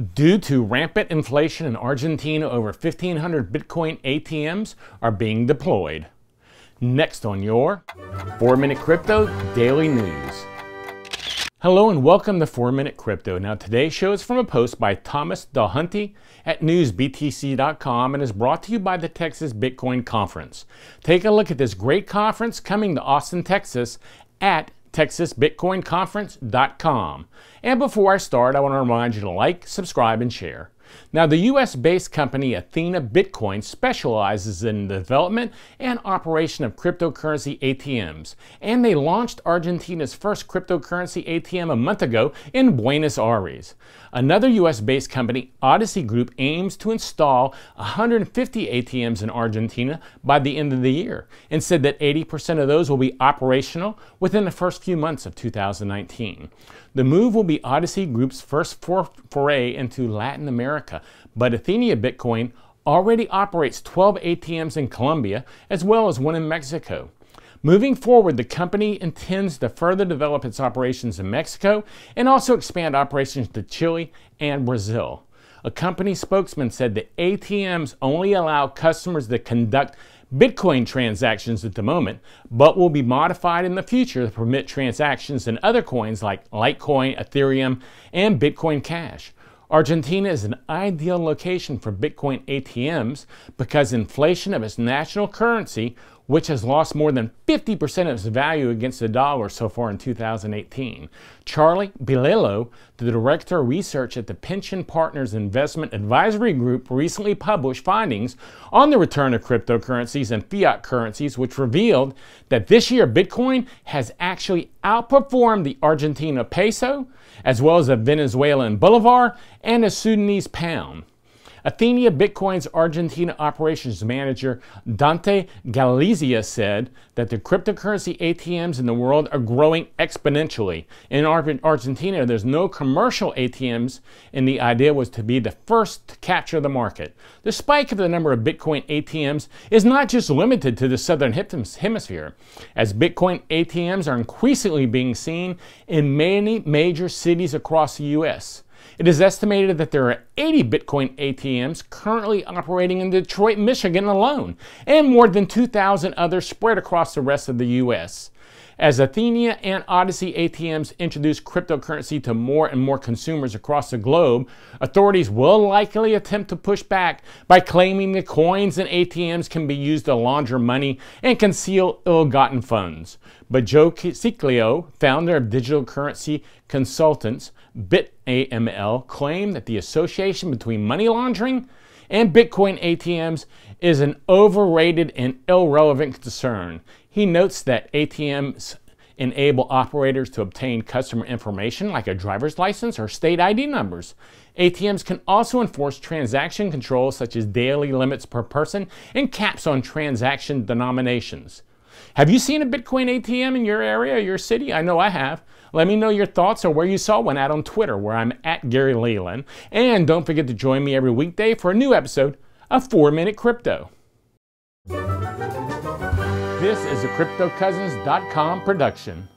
Due to rampant inflation in Argentina, over 1,500 Bitcoin ATMs are being deployed. Next on your 4 Minute Crypto Daily News. Hello and welcome to 4 Minute Crypto. Now, today's show is from a post by Thomas Delahunty at newsbtc.com and is brought to you by the Texas Bitcoin Conference. Take a look at this great conference coming to Austin, Texas at texasbitcoinconference.com. And before I start, I want to remind you to like, subscribe, and share. Now, the US based company Athena Bitcoin specializes in the development and operation of cryptocurrency ATMs, and they launched Argentina's first cryptocurrency ATM a month ago in Buenos Aires. Another US based company, Odyssey Group, aims to install 150 ATMs in Argentina by the end of the year and said that 80% of those will be operational within the first few months of 2019. The move will be Odyssey Group's first foray into Latin America, but Athena Bitcoin already operates 12 ATMs in Colombia as well as one in Mexico. Moving forward, the company intends to further develop its operations in Mexico and also expand operations to Chile and Brazil. A company spokesman said that ATMs only allow customers to conduct Bitcoin transactions at the moment, but will be modified in the future to permit transactions in other coins like Litecoin, Ethereum, and Bitcoin Cash. Argentina is an ideal location for Bitcoin ATMs because inflation of its national currency, which has lost more than 50% of its value against the dollar so far in 2018. Charlie Bilello, the director of research at the Pension Partners Investment Advisory Group, recently published findings on the return of cryptocurrencies and fiat currencies, which revealed that this year Bitcoin has actually outperformed the Argentina peso, as well as the Venezuelan bolivar and the Sudanese pound. Athena Bitcoin's Argentina operations manager Dante Galizia said that the cryptocurrency ATMs in the world are growing exponentially. In Argentina, there's no commercial ATMs, and the idea was to be the first to capture the market. The spike of the number of Bitcoin ATMs is not just limited to the southern hemisphere, as Bitcoin ATMs are increasingly being seen in many major cities across the U.S. It is estimated that there are 80 Bitcoin ATMs currently operating in Detroit, Michigan alone, and more than 2,000 others spread across the rest of the U.S. As Athena and Odyssey ATMs introduce cryptocurrency to more and more consumers across the globe, authorities will likely attempt to push back by claiming the coins and ATMs can be used to launder money and conceal ill-gotten funds. But Joe Ciccolo, founder of digital currency consultants BitAML, claimed that the association between money laundering and Bitcoin ATMs is an overrated and irrelevant concern. He notes that ATMs enable operators to obtain customer information like a driver's license or state ID numbers. ATMs can also enforce transaction controls such as daily limits per person and caps on transaction denominations. Have you seen a Bitcoin ATM in your area or your city? I know I have. Let me know your thoughts or where you saw one at on Twitter, where I'm at Gary Leland. And don't forget to join me every weekday for a new episode of 4 Minute Crypto. This is a CryptoCousins.com production.